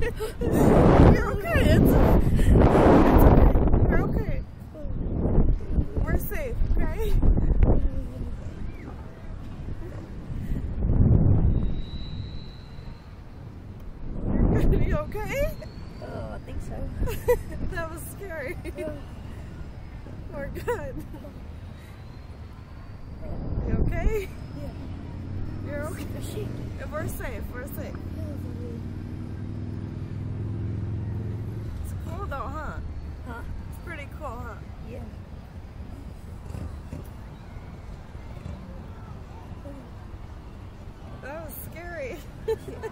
You're okay. It's, it's okay. You're okay. We're safe, okay? you okay? Oh, I think so. that was scary. We're good. You okay? Yeah. You're okay. We're safe. We're safe. Yeah.